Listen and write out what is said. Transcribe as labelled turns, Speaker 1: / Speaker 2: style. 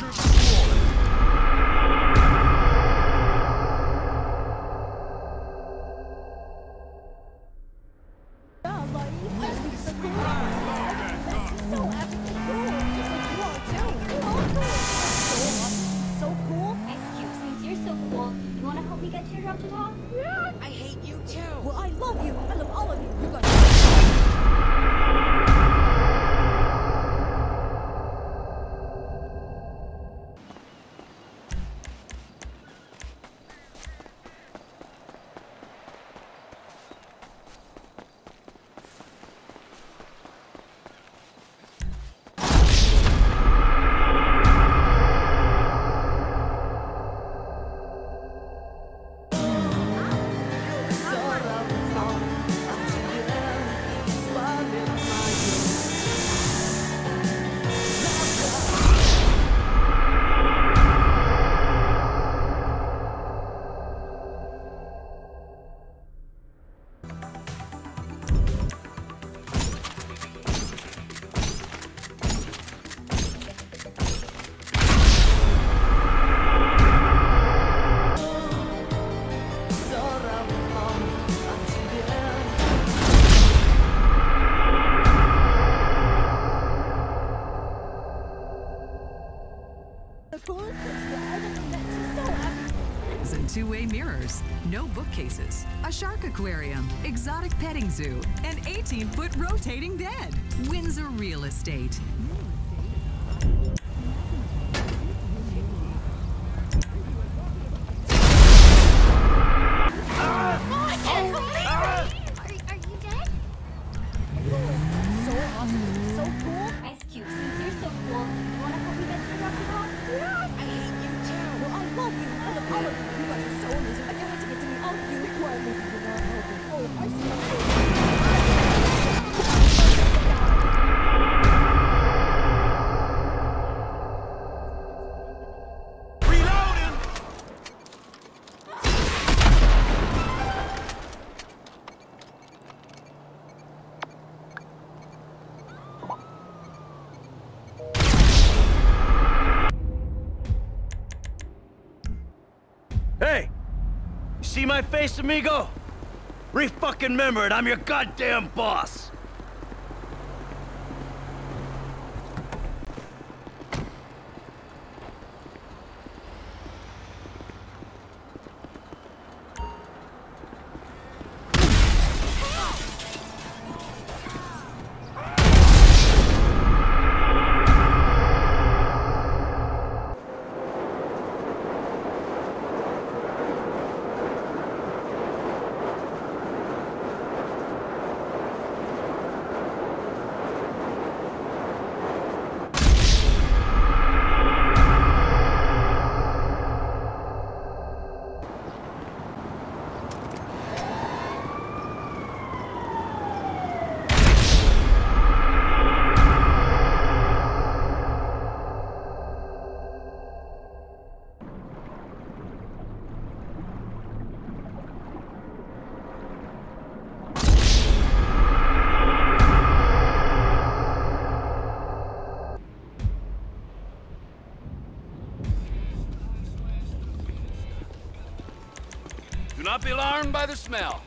Speaker 1: troops to
Speaker 2: war.
Speaker 3: and two-way mirrors, no bookcases, a shark aquarium, exotic petting zoo, an 18-foot rotating bed. Windsor Real Estate.
Speaker 4: Hey! You see my face, amigo? Refucking remember it, I'm your goddamn boss! Do not be alarmed by the smell.